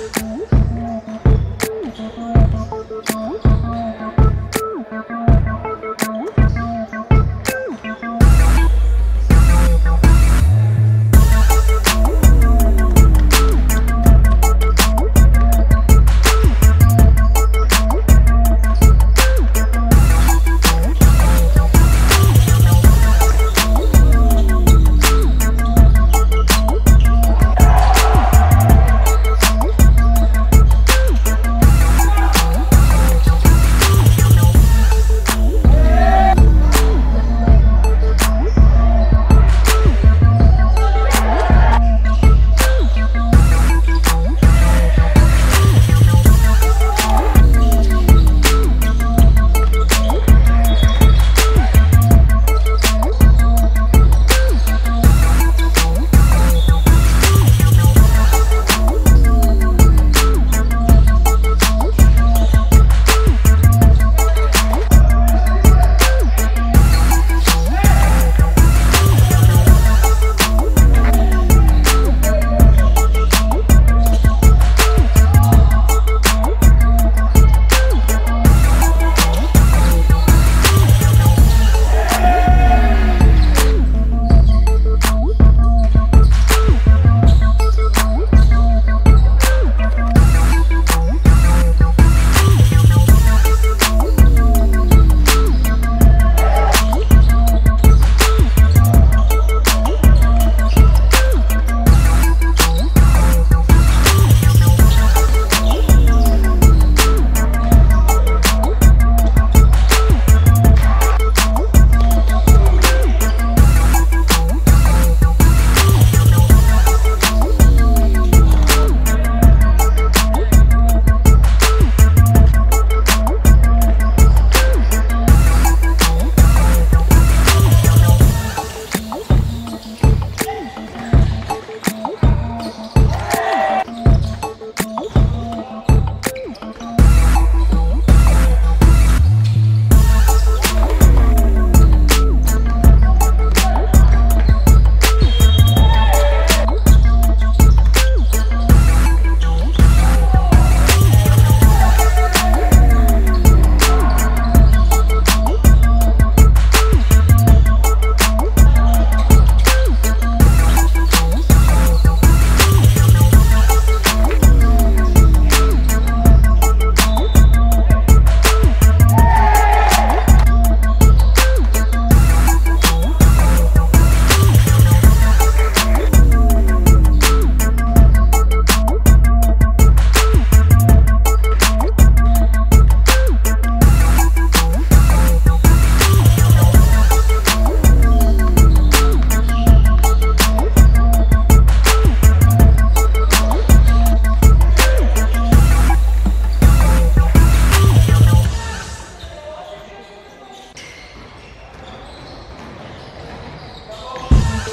Ooh.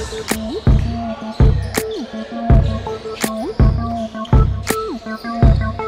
Thank you.